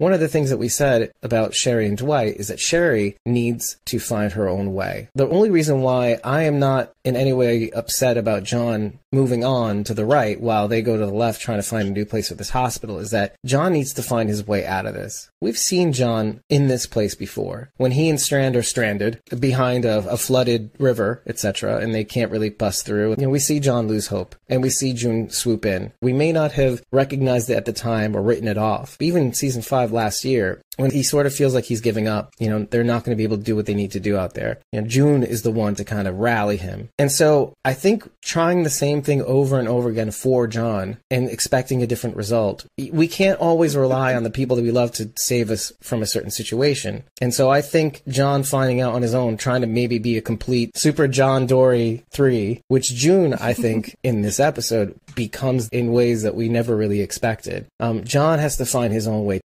one of the things that we said about Sherry and Dwight is that Sherry needs to find her own way. The only reason why I am not in any way upset about John moving on to the right while they go to the left trying to find a new place for this hospital is that John needs to find his way out of this. We've seen John in this place before. When he and Strand are stranded behind a, a flooded river, etc., and they can't really bust through, you know, we see John lose hope and we see June swoop in. We may not have recognized it at the time or written it off. Even in season five last year, when he sort of feels like he's giving up, you know, they're not going to be able to do what they need to do out there. You know, June is the one to kind of rally him. And so I think trying the same thing over and over again for John and expecting a different result, we can't always rely on the people that we love to save us from a certain situation. And so I think John finding out on his own, trying to maybe be a complete Super John Dorie 3, which June, I think, in this episode becomes in ways that we never really expected. Um, John has to find his own way